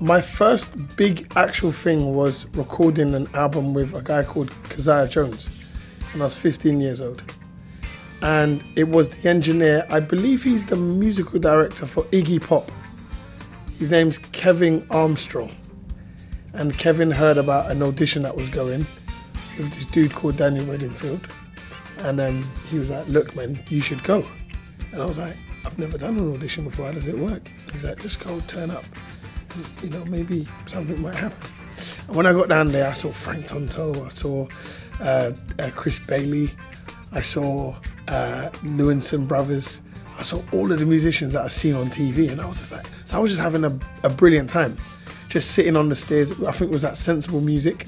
My first big actual thing was recording an album with a guy called Keziah Jones when I was 15 years old. And it was the engineer, I believe he's the musical director for Iggy Pop. His name's Kevin Armstrong. And Kevin heard about an audition that was going with this dude called Daniel Bedingfield. And then he was like, Look, man, you should go. And I was like, I've never done an audition before. How does it work? He's like, Just go, turn up you know, maybe something might happen. And when I got down there, I saw Frank Tontoh, I saw uh, uh, Chris Bailey, I saw uh, Lewinson Brothers, I saw all of the musicians that I've seen on TV, and I was just like, so I was just having a, a brilliant time, just sitting on the stairs. I think it was that sensible music,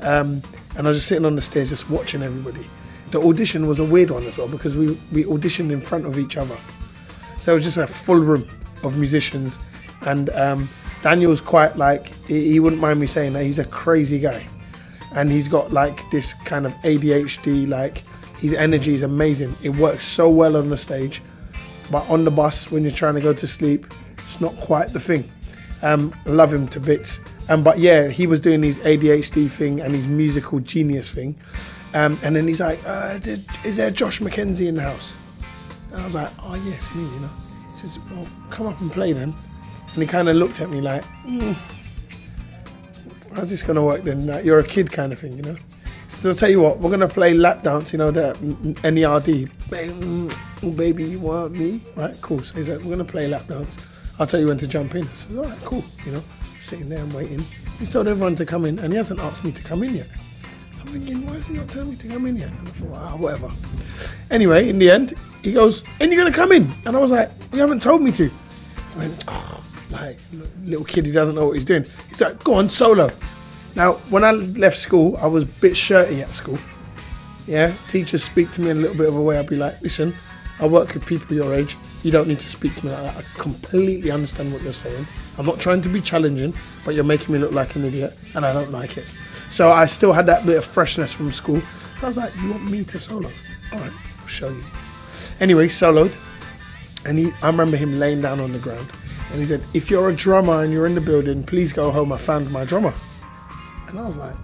um, and I was just sitting on the stairs, just watching everybody. The audition was a weird one as well because we we auditioned in front of each other, so it was just a full room of musicians, and um, Daniel's quite like he, wouldn't mind me saying that he's a crazy guy, and he's got like this kind of ADHD. Like his energy is amazing. It works so well on the stage, but on the bus when you're trying to go to sleep, it's not quite the thing. Um, love him to bits. Um, but yeah, he was doing his ADHD thing and his musical genius thing. Um, and then he's like, uh, is there Josh McKenzie in the house? And I was like, oh yes, me, you know. He says, well, come up and play then. And he kind of looked at me like, mm, how's this going to work then? Like, you're a kid kind of thing, you know? So I'll tell you what, we're going to play lap dance, you know, that NERD. Mm, baby, you want me? Right, cool. So he's like, we're going to play lap dance. I'll tell you when to jump in. I said, all right, cool, you know, sitting there and waiting. He's told everyone to come in and he hasn't asked me to come in yet. So I'm thinking, why is he not telling me to come in yet? And I thought, ah, whatever. Anyway, in the end, he goes, and you're going to come in? And I was like, you haven't told me to. He went, oh, like little kid who doesn't know what he's doing. He's like, go on, solo. Now, when I left school, I was a bit shirty at school. Yeah, teachers speak to me in a little bit of a way. I'd be like, listen, I work with people your age. You don't need to speak to me like that. I completely understand what you're saying. I'm not trying to be challenging, but you're making me look like an idiot, and I don't like it. So I still had that bit of freshness from school. I was like, you want me to solo? All right, I'll show you. Anyway, soloed, and he, I remember him laying down on the ground and he said, if you're a drummer and you're in the building, please go home. I found my drummer. And I was like,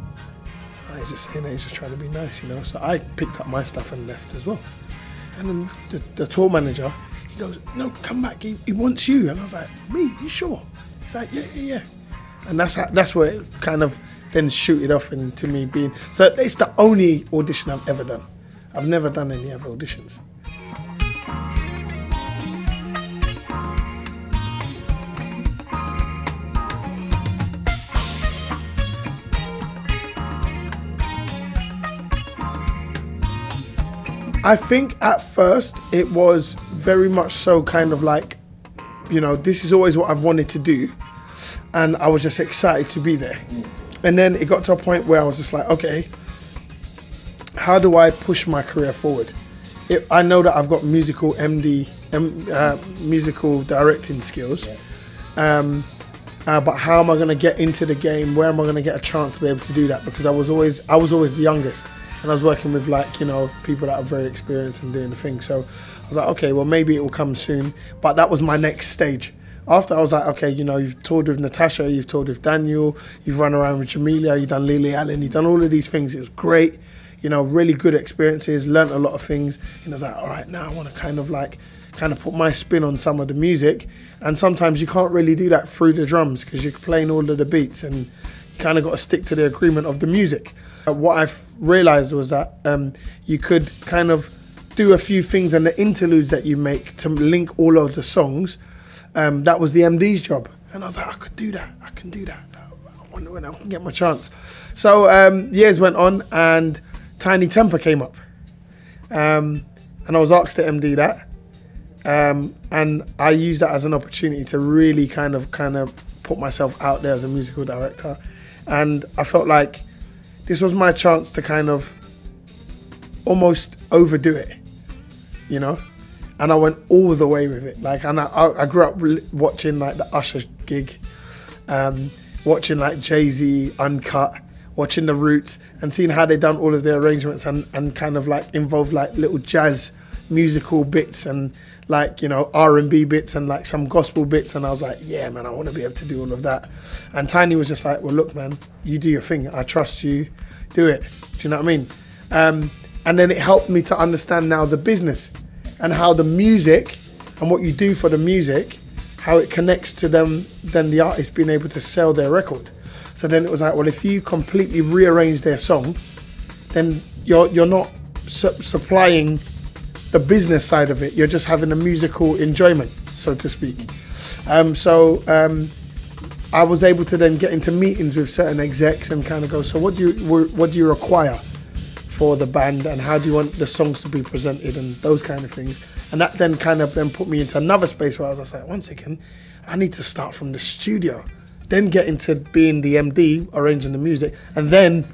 oh, just saying that he's just trying to be nice, you know. So I picked up my stuff and left as well. And then the, the tour manager, he goes, no, come back. He, he wants you. And I was like, me? You sure? He's like, yeah, yeah, yeah. And that's how, that's where it kind of then shooted off into me being. So it's the only audition I've ever done. I've never done any other auditions. I think at first it was very much so kind of like, you know, this is always what I've wanted to do. And I was just excited to be there. And then it got to a point where I was just like, okay, how do I push my career forward? It, I know that I've got musical MD, uh, musical directing skills. Um, uh, but how am I going to get into the game? Where am I going to get a chance to be able to do that? Because I was always I was always the youngest and I was working with like you know people that are very experienced and doing the thing. So I was like, okay, well maybe it will come soon. But that was my next stage. After I was like, okay, you know, you've toured with Natasha, you've toured with Daniel, you've run around with Jamelia, you've done Lily Allen, you've done all of these things. It was great, you know, really good experiences, learnt a lot of things. And I was like, all right, now I want to kind of like kind of put my spin on some of the music. And sometimes you can't really do that through the drums because you're playing all of the beats and you kind of got to stick to the agreement of the music. What I realized was that um, you could kind of do a few things and the interludes that you make to link all of the songs um, that was the MD's job. And I was like, I could do that. I can do that. I wonder when I can get my chance. So um, years went on, and Tinie Tempah came up, um, and I was asked to MD that, um, and I used that as an opportunity to really kind of kind of put myself out there as a musical director, and I felt like this was my chance to kind of almost overdo it, you know and I went all the way with it. Like, and I, I grew up watching like the Usher gig, um, watching like Jay Z Uncut, watching the Roots, and seeing how they done all of their arrangements and and kind of like involved like little jazz musical bits and like you know R and B bits and like some gospel bits, and I was like, yeah, man, I want to be able to do all of that. And Tinie was just like, well, look, man, you do your thing. I trust you. Do it. Do you know what I mean? Um, and then it helped me to understand now the business and how the music and what you do for the music, how it connects to them, then the artist being able to sell their record. So then it was like, well, if you completely rearrange their song, then you're you're not su- supplying the business side of it. You're just having a musical enjoyment, so to speak. Um, so um, I was able to then get into meetings with certain execs and kind of go, so what do you what do you require? for the band and how do you want the songs to be presented and those kind of things. And that then kind of then put me into another space where I was like, one second, I need to start from the studio, then get into being the MD, arranging the music, and then,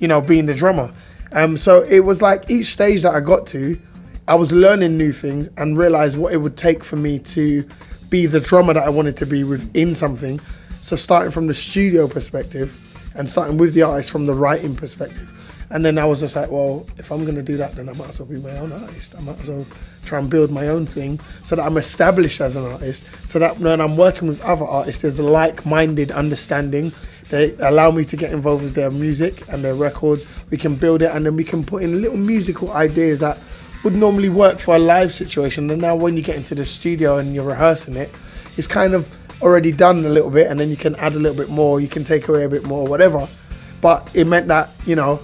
you know, being the drummer. Um, so it was like each stage that I got to, I was learning new things and realized what it would take for me to be the drummer that I wanted to be within something. So starting from the studio perspective and starting with the artist from the writing perspective. And then I was just like, well, if I'm going to do that, then I might as well be my own artist. I might as well try and build my own thing so that I'm established as an artist. So that when I'm working with other artists, there's a like minded understanding. They allow me to get involved with their music and their records. We can build it and then we can put in little musical ideas that would normally work for a live situation. And now when you get into the studio and you're rehearsing it, it's kind of already done a little bit and then you can add a little bit more, you can take away a bit more, whatever. But it meant that, you know,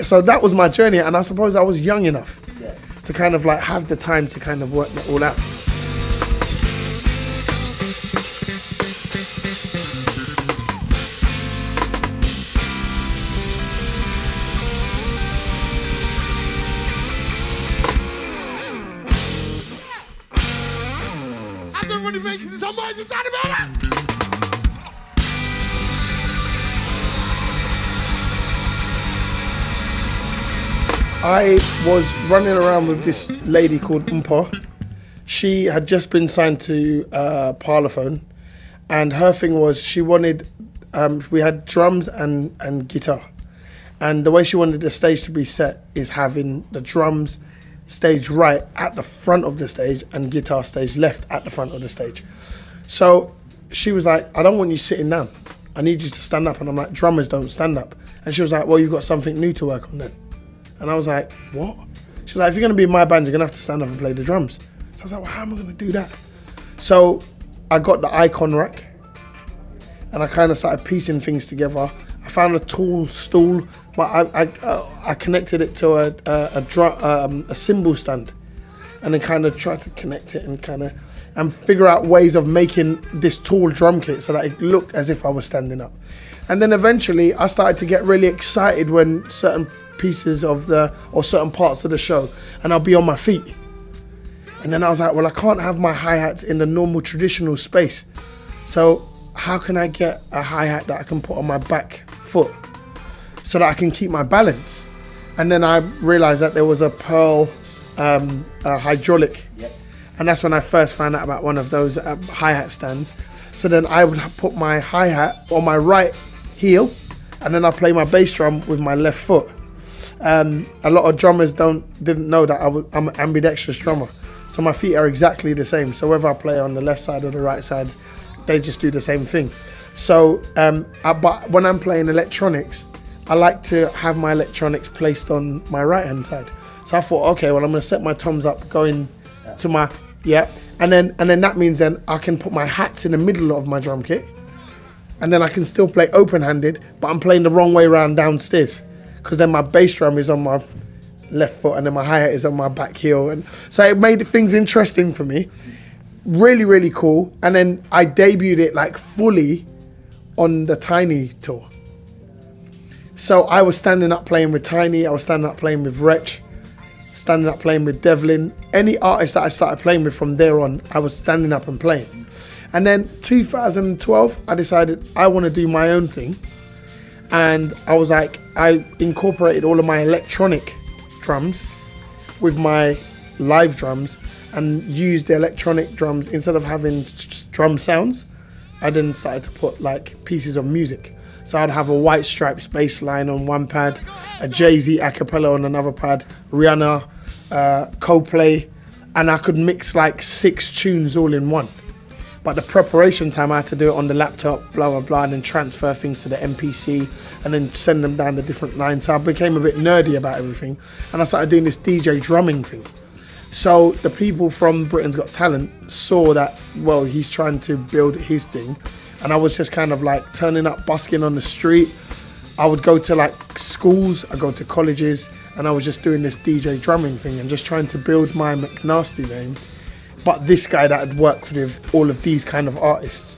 so that was my journey, and I suppose I was young enough yeah. to kind of like have the time to kind of work that all out. Some inside the building! I was running around with this lady called Umpa. She had just been signed to uh, Parlophone, and her thing was she wanted. Um, we had drums and, and guitar, and the way she wanted the stage to be set is having the drums stage right at the front of the stage and guitar stage left at the front of the stage. So she was like, I don't want you sitting down. I need you to stand up. And I'm like, drummers don't stand up. And she was like, Well, you've got something new to work on then. And I was like, what? She's like, if you're gonna be in my band, you're gonna have to stand up and play the drums. So I was like, well, how am I gonna do that? So I got the icon rack and I kind of started piecing things together. I found a tall stool, but I, I, uh, I connected it to a, a, a, um, a cymbal stand and then kind of tried to connect it and kind of and figure out ways of making this tall drum kit so that it looked as if I was standing up. And then eventually I started to get really excited when certain pieces of the or certain parts of the show and I'll be on my feet. And then I was like, well, I can't have my hi hats in the normal traditional space. So, how can I get a hi hat that I can put on my back foot so that I can keep my balance? And then I realized that there was a Pearl um, a hydraulic. Yep. And that's when I first found out about one of those uh, hi hat stands. So then I would put my hi hat on my right heel and then I play my bass drum with my left foot. Um, a lot of drummers don't didn't know that I am an ambidextrous drummer, so my feet are exactly the same. So whether I play on the left side or the right side, they just do the same thing. So, um, I, but when I'm playing electronics, I like to have my electronics placed on my right hand side. So I thought, okay, well I'm gonna set my toms up going to my yeah, and then and then that means then I can put my hats in the middle of my drum kit, and then I can still play open handed, but I'm playing the wrong way around downstairs because then my bass drum is on my left foot and then my hi hat is on my back heel, and so it made things interesting for me. really really cool. And then I debuted it like fully on the Tinie tour. So I was standing up playing with Tinie. I was standing up playing with Wretch. Standing up playing with Devlin. Any artist that I started playing with from there on, I was standing up and playing. And then 2012, I decided I want to do my own thing. And I was like, I incorporated all of my electronic drums with my live drums and used the electronic drums instead of having drum sounds. I then started to put like pieces of music. So I'd have a White Stripes bass line on one pad, a Jay Z acapella on another pad, Rihanna, uh, Coldplay, and I could mix like six tunes all in one. But the preparation time, I had to do it on the laptop, blah, blah, blah, and then transfer things to the MPC and then send them down the different lines. So I became a bit nerdy about everything. And I started doing this DJ drumming thing. So the people from Britain's Got Talent saw that, well, he's trying to build his thing. And I was just kind of like turning up, busking on the street. I would go to like schools, I go to colleges, and I was just doing this DJ drumming thing and just trying to build my MckNasty name but this guy that had worked with all of these kind of artists.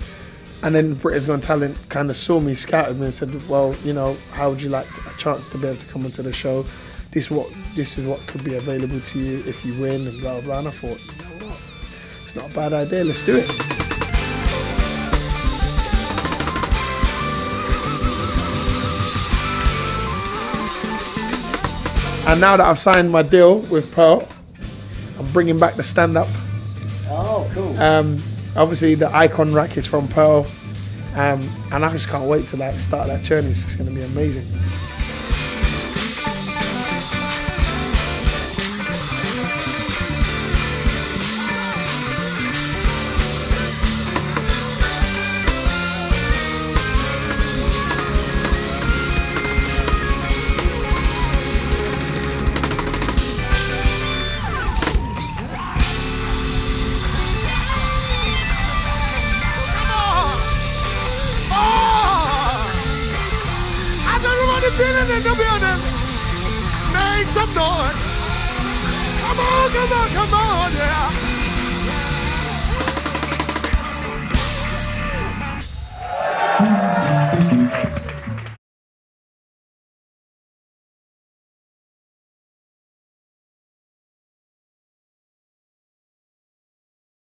And then Britain's Got Talent kind of saw me, scouted me, and said, "Well, you know, how would you like a chance to be able to come onto the show? This what this is what could be available to you if you win, and blah blah." blah. And I thought, you know what, it's not a bad idea. Let's do it. And now that I've signed my deal with Pearl, I'm bringing back the stand up Oh, cool. Um, obviously, the icon rack is from Pearl, um, and I just can't wait to like start that journey. It's going to be amazing. Feeling in the building. Make some noise. Come on, come on, come on, yeah.